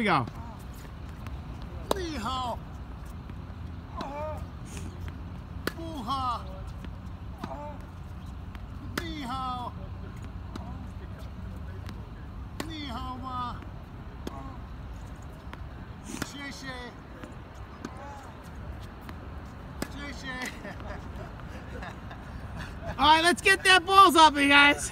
we go. all right let's get that balls up, you guys.